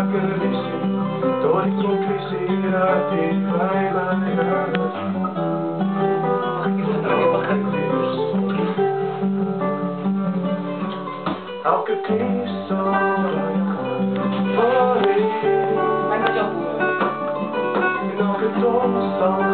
κρίση το not κρίση να τη φάει να so funny? You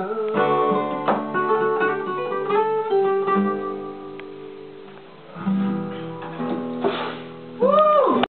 sun.